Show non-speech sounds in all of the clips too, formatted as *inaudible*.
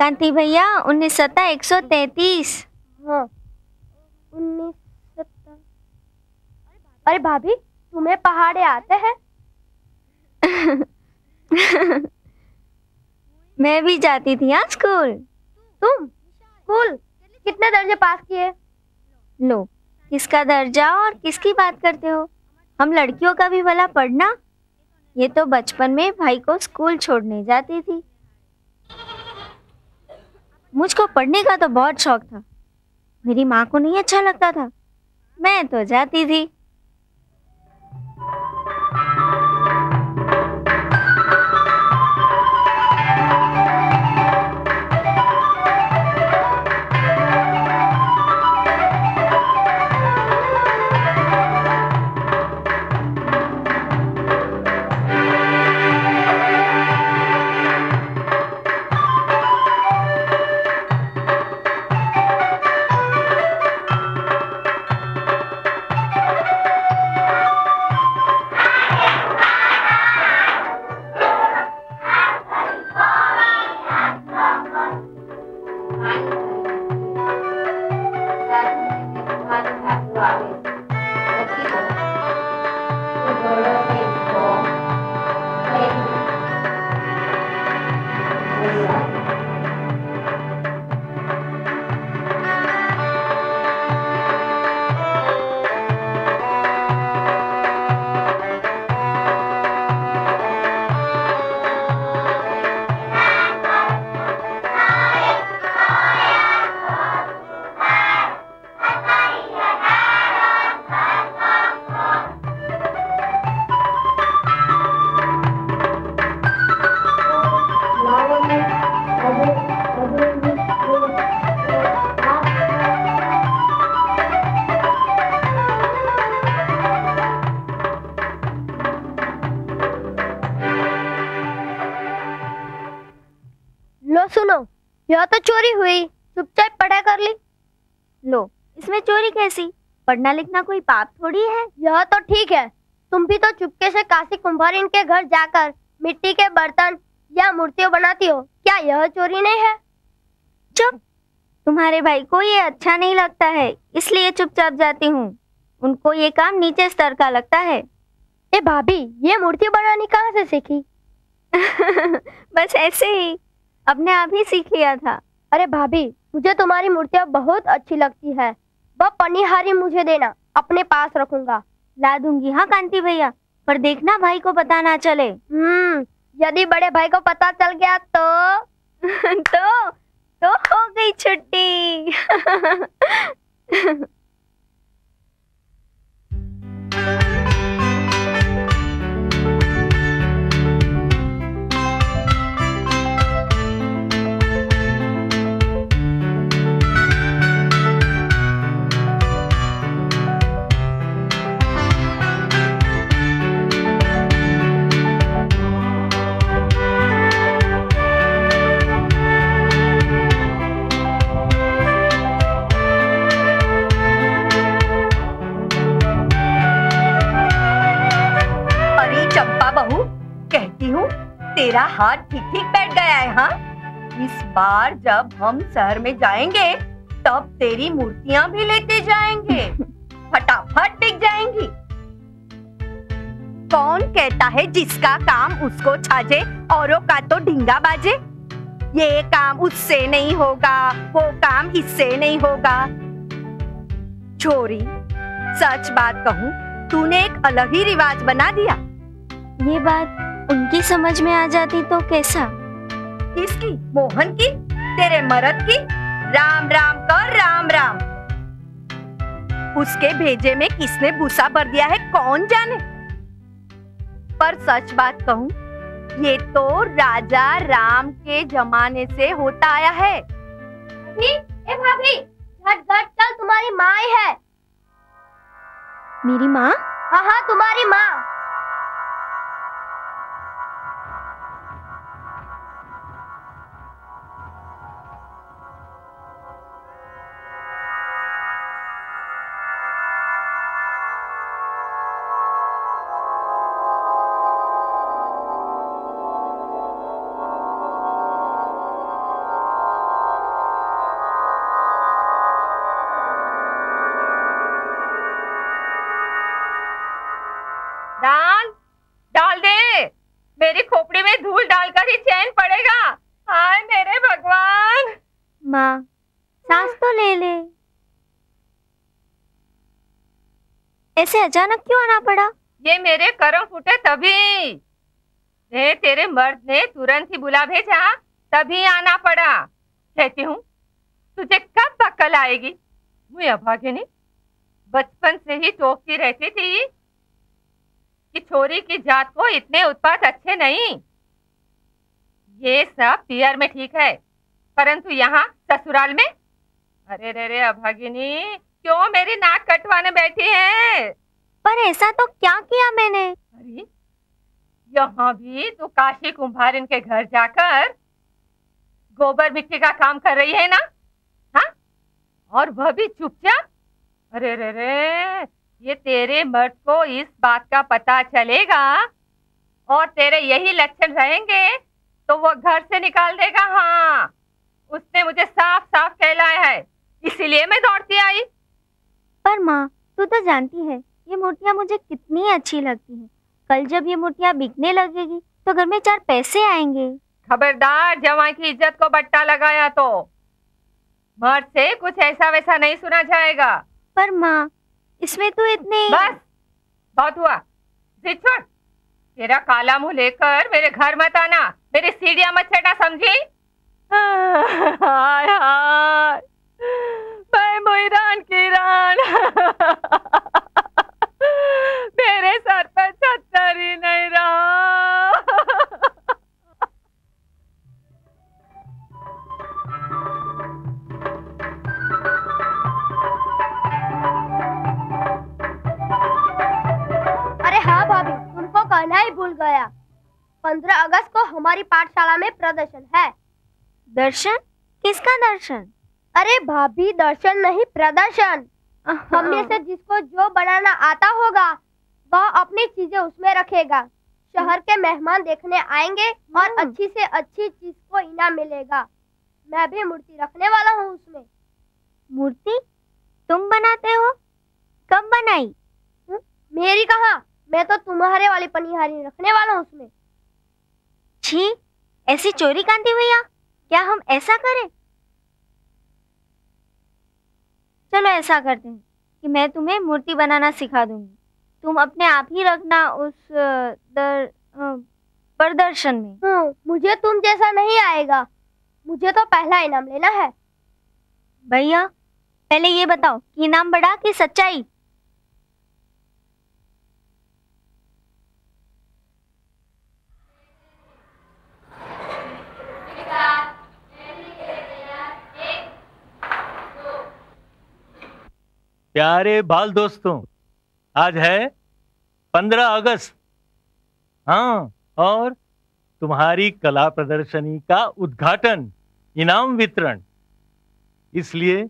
कांति भैया उन्नीस सत्ता एक सौ तैतीस हाँ उन्नीस अरे भाभी तुम्हें पहाड़े आते हैं? *laughs* मैं भी जाती थी हाँ स्कूल। तुम? स्कूल? कितने दर्जे पास किए? लो किसका दर्जा और किसकी बात करते हो? हम लड़कियों का भी भला पढ़ना? ये तो बचपन में भाई को स्कूल छोड़ने जाती थी। मुझको पढ़ने का तो बहुत शौक था। मेरी माँ को नहीं अच्छा लगता था। मैं तो जाती थी। चुपचाप पढ़ाई कर ली। लो, इसमें चोरी कैसी? पढ़ना लिखना कोई पाप थोड़ी है? यह तो ठीक है। तुम भी तो चुपके से काशी कुंभारिन के घर जाकर मिट्टी के बर्तन या मूर्तियों बनाती हो। क्या यह चोरी नहीं है? चुप। तुम्हारे भाई को ये अच्छा नहीं लगता है, इसलिए चुपचाप जाती हूँ। उनको ये काम नीचे स्तर का लगता है। ए भाभी, ये मूर्ति बनानी कहाँ से सीखी? *laughs* बस ऐसे ही। अपने आप ही सीख लिया था। अरे भाभी मुझे तुम्हारी मूर्तियाँ बहुत अच्छी लगती है। वह पनिहारी मुझे देना, अपने पास रखूँगा। ला दूँगी हाँ कांति भैया? पर देखना, भाई को पता ना चले। हम्म यदि बड़े भाई को पता चल गया तो? *laughs* तो? तो हो गई छुट्टी। *laughs* हाथ ठीक ठीक बैठ गया है हाँ? इस बार जब हम शहर में जाएँगे तब तेरी मूर्तियाँ भी लेते जाएँगे। *laughs* फटाफट बिक जाएँगी। कौन कहता है जिसका काम उसको छाजे औरों का तो ढींगा बाजे? ये काम उससे नहीं होगा वो काम इससे नहीं होगा। छोरी सच बात कहूँ तूने एक अलग ही रिवाज बना दिया। ये बात उनकी समझ में आ जाती तो कैसा? किसकी? मोहन की? तेरे मरद की? राम राम कर राम राम। उसके भेजे में किसने भूसा भर दिया है? कौन जाने? पर सच बात कहूँ ये तो राजा राम के जमाने से होता आया है। भाभी ए भाभी घट घट चल तुम्हारी माँ है। मेरी माँ? हाँ हाँ तुम्हारी माँ। ऐसे अचानक क्यों आना पड़ा? ये मेरे करम फूटे तभी। ने तेरे मर्द ने तुरंत ही बुला भेजा, तभी आना पड़ा। कहती हूँ, तुझे कब अक्ल आएगी? मुझे अभागिनी बचपन से ही टोकती रहती थी कि छोरी की जात को इतने उत्पाद अच्छे नहीं। ये सब पियर में ठीक है, परंतु यहाँ ससुराल में? अरे रे रे, अभागिनी क्यों मेरी नाक कटवाने बैठी है? पर ऐसा तो क्या किया मैंने? अरे यहाँ भी तो काशी कुंभार इनके घर जाकर गोबर मिट्टी का काम कर रही है ना? हाँ? और वह भी चुपचाप अरे रे रे ये तेरे मर्द को इस बात का पता चलेगा और तेरे यही लक्षण रहेंगे तो वो घर से निकाल देगा। हाँ उसने मुझे साफ़ साफ़ कहलाया है इसीलिए मैं दौड़ती आई। पर माँ तू तो जानती है ये मूर्तियाँ मुझे कितनी अच्छी लगती हैं। कल जब ये मूर्तियाँ बिकने लगेगी तो घर में चार पैसे आएँगे। खबरदार जवान की इज़्ज़त को बट्टा लगाया तो। मर्द से कुछ ऐसा वैसा नहीं सुना जाएगा। पर माँ इसमें तो इतने बस बहुत हुआ। छोड़। तेरा काला मुँह लेकर मेरे घर मत आना। मेरी सीढ़ियाँ मत चढ़ना समझी? *laughs* हाय हाय मोईरान की रान मेरे सर पर छत्तर ही नहीं रहा। अरे हाँ भाभी तुमको कहना ही भूल गया। पंद्रह अगस्त को हमारी पाठशाला में प्रदर्शन है। दर्शन? किसका दर्शन? अरे भाभी दर्शन नहीं प्रदर्शन। हम में से जिसको जो बनाना आता होगा वह अपनी चीज़ें उसमें रखेगा। शहर के मेहमान देखने आएँगे और हम्म। अच्छी से अच्छी चीज़ को इनाम मिलेगा। मैं भी मूर्ति रखने वाला हूँ उसमें। मूर्ति? तुम बनाते हो? कब बनाई? मेरी कहा। मैं तो तुम्हारे वाली पनिहारी रखने वाला हूँ उसमें। छी ऐसी चोरी कांति भैया क्या हम ऐसा करें? चलो ऐसा करते हैं कि मैं तुम्हें मूर्ति बनाना सिखा दूँगी। तुम अपने आप ही रखना उस दर, प्रदर्शन में। हम्म, मुझे तुम जैसा नहीं आएगा। मुझे तो पहला इनाम लेना है। भैया पहले ये बताओ कि इनाम बड़ा कि सच्चाई? प्यारे बाल दोस्तों, आज है पंद्रह अगस्त। हाँ और तुम्हारी कला प्रदर्शनी का उद्घाटन, इनाम वितरण। इसलिए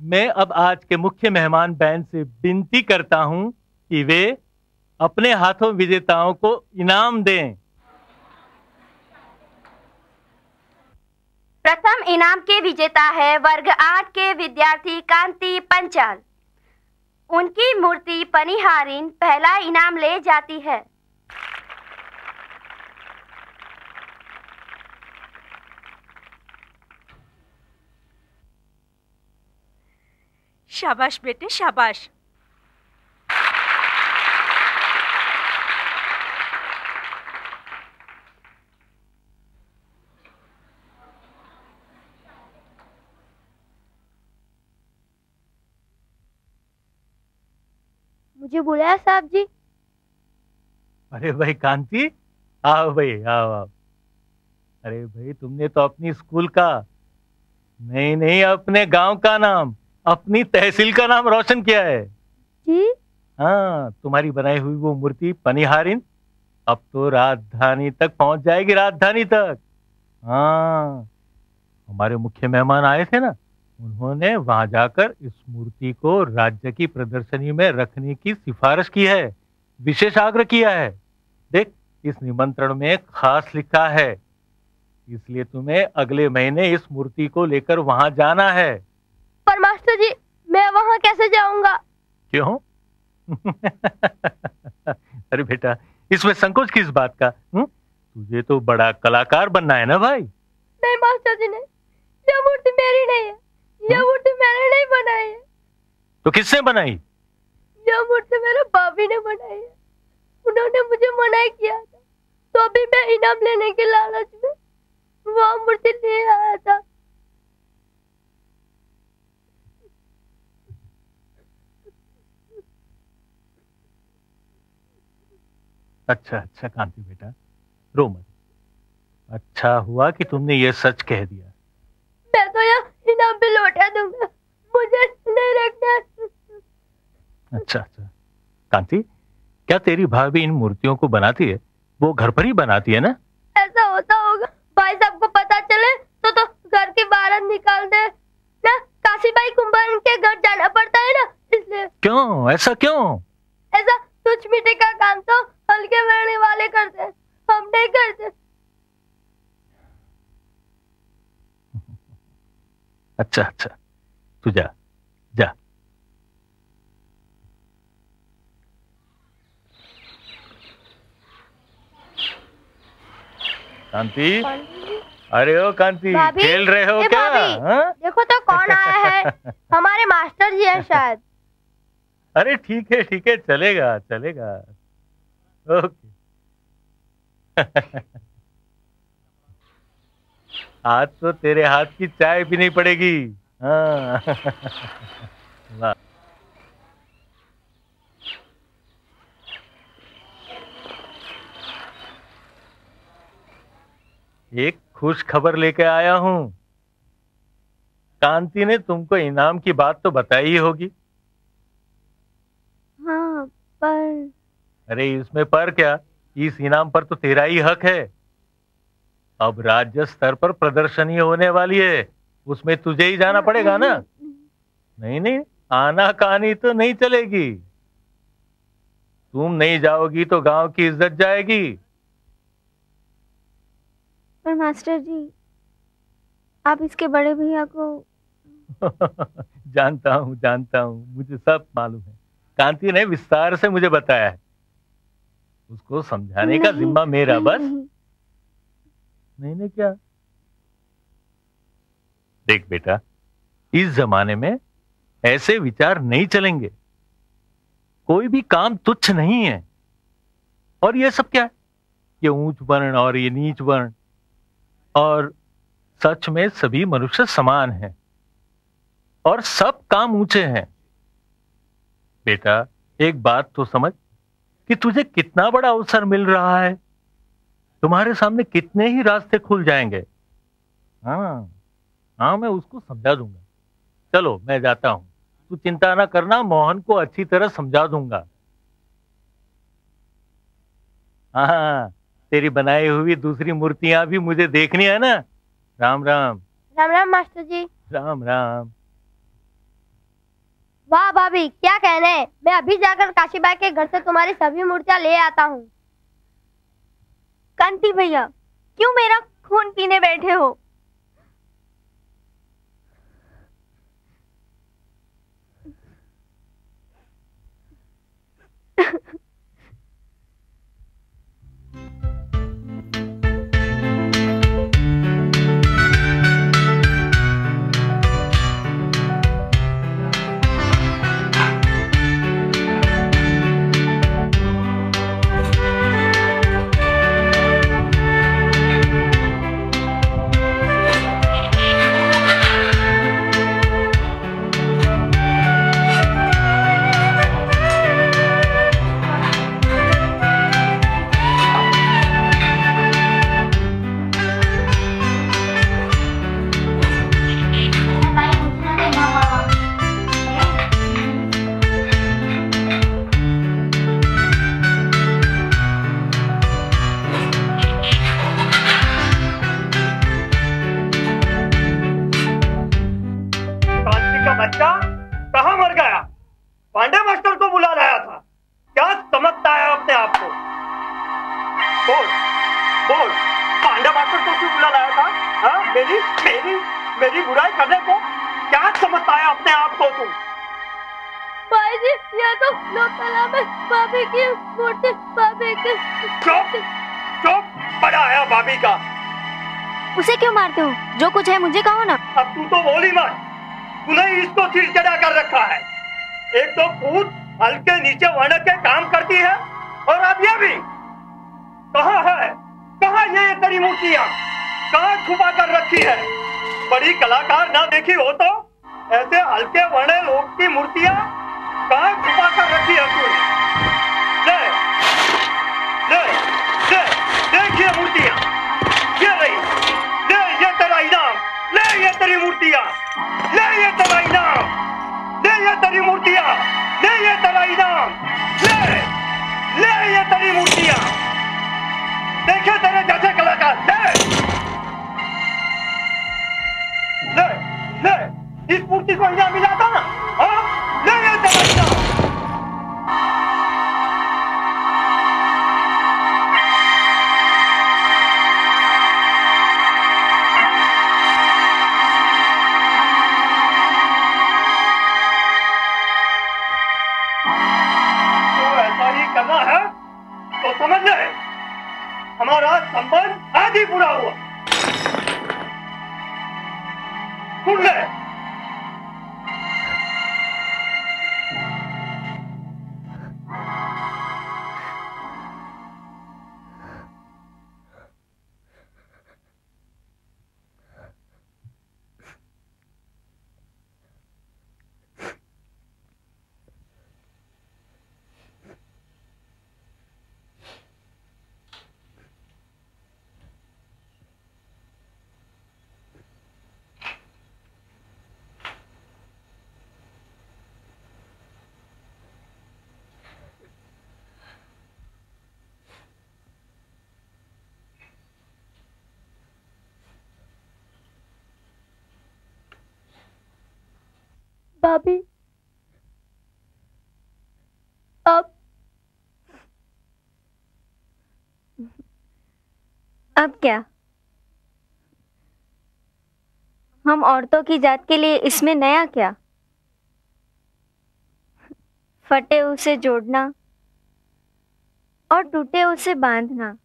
मैं अब आज के मुख्य मेहमान बैंड से विनती करता हूँ कि वे अपने हाथों विजेताओं को इनाम दें। प्रथम इनाम के विजेता है वर्ग आठ के विद्यार्थी कांति पंचाल। उनकी मूर्ति पनिहारिन पहला इनाम ले जाती है। शाबाश बेटे शाबाश। मुझे बुलाया साहब जी। अरे भाई कांति आओ भाई आओ आओ। अरे भाई तुमने तो अपनी स्कूल का नहीं नहीं अपने गाँव का नाम अपनी तहसील का नाम रोशन किया है। जी। हाँ तुम्हारी बनाई हुई वो मूर्ति पनिहारिन अब तो राजधानी तक पहुँच जाएगी राजधानी तक। हाँ हमारे मुख्य मेहमान आए थे ना उन्होंने वहाँ जाकर इस मूर्ति को राज्य की प्रदर्शनी में रखने की सिफारिश की है विशेष आग्रह किया है। देख इस निमंत्रण में खास लिखा है। इसलिए तुम्हें अगले महीने इस मूर्ति को लेकर वहाँ जाना है। पर मास्टर जी मैं वहाँ कैसे जाऊँगा? क्यों? *laughs* अरे बेटा इसमें संकोच किस बात का? हुँ? तुझे तो बड़ा कलाकार बनना है ना भाई? नहीं मास्टर जी नहीं। मूर्ति मेरी नहीं तो किसने बनाई? यह मूर्ति मेरे भाभी ने बनाई है। उन्होंने मुझे मना किया था। तो अभी मैं इनाम लेने के लालच में वह मूर्ति ले आया था। अच्छा अच्छा कांति बेटा रो मत। अच्छा हुआ कि तुमने ये सच कह दिया। मैं तो यह इनाम भी लौटा दूँगा। मुझे नहीं रखना अच्छा अच्छा। कांति क्या तेरी भाभी इन मूर्तियों को बनाती है? वो घर पर ही बनाती है ना? ऐसा होता होगा। भाई साहब को पता चले तो तो घर के बाहर निकाल दे। ना काशी भाई कुंभार के घर जाना पड़ता है ना इसलिए। क्यों? ऐसा क्यों? ऐसा तुझ मिट्टी का काम तो हल्के वर्णी वाले करते हम नहीं करते। अच्छा अच्छा। तू जा जा। कांति? अरे ओ कांति खेल रहे हो क्या। हाँ? देखो तो कौन आया है। *laughs* हमारे मास्टर जी है शायद। अरे ठीक है ठीक है चलेगा चलेगा। ओके। *laughs* आज तो तेरे हाथ की चाय पीनी पड़ेगी। हाँ। वाह। एक खुश खबर लेके आया हूँ। कांति ने तुमको इनाम की बात तो बताई ही होगी। हाँ पर अरे इसमें पर क्या? इस इनाम पर तो तेरा ही हक है। अब राज्य स्तर पर प्रदर्शनी होने वाली है। उसमें तुझे ही जाना पड़ेगा ना? नहीं नहीं आना कहानी तो नहीं चलेगी। तुम नहीं जाओगी तो गाँव की इज़्ज़त जाएगी। पर मास्टर जी आप इसके बड़े भैया को *laughs* जानता हूँ जानता हूँ मुझे सब मालूम है। कांति ने विस्तार से मुझे बताया है। उसको समझाने का जिम्मा मेरा बस। *laughs* नहीं। नहीं नहीं क्या? देख बेटा, इस जमाने में ऐसे विचार नहीं चलेंगे। कोई भी काम तुच्छ नहीं है। और ये सब क्या? है ये ऊंच वर्ण और ये नीच वर्ण। और सच में सभी मनुष्य समान हैं। और सब काम ऊँचे हैं। बेटा, एक बात तो समझ कि तुझे कितना बड़ा अवसर मिल रहा है। तुम्हारे सामने कितने ही रास्ते खुल जाएँगे। हाँ। हाँ मैं उसको समझा दूँगा। चलो मैं जाता हूँ। तू चिंता ना करना मोहन को अच्छी तरह समझा दूँगा। हाँ तेरी बनाई हुई दूसरी मूर्तियाँ भी मुझे देखनी है ना? राम राम। राम राम मास्टर जी। राम राम। वाह भाभी क्या कहने मैं अभी जाकर काशीबाई के घर से तुम्हारी सभी मूर्तियाँ ले आता हूँ। कांति भैया क्यों मेरा खून पीने बैठे हो? मेरी बुराई करने को क्या समझता है अपने आप को तू? भाई जी ये तो लोकला में की मूर्ति की चुप चुप बड़ा आया का। उसे क्यों मारते हो? जो कुछ है मुझे कहो ना। अब तू तो बोली मत। तूने इसको चिड़चिड़ा कर रखा है। एक तो खुद हल्के नीचे वर्ण के काम करती है और अब ये भी। कहा है? कहा ये तेरी मूर्तियाँ? कहा छुपा कर रखी है? बड़ी कलाकार ना देखी हो तो? ऐसे हल्के वर्णे लोग की मूर्तियाँ कहा छुपा कर रखी है तू भाभी। अब अब क्या? हम औरतों की जात के लिए इसमें नया क्या? फटे उसे जोड़ना और टूटे उसे बांधना।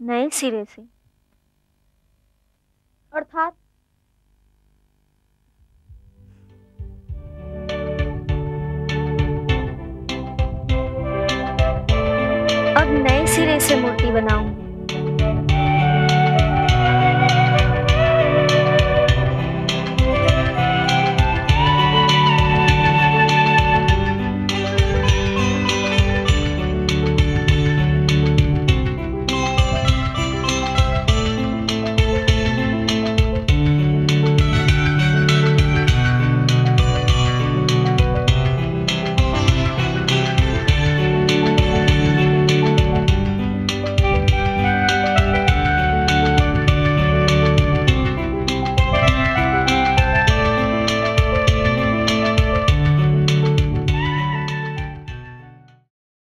नए सिरे से। अर्थात अब नए सिरे से मूर्ति बनाऊँगी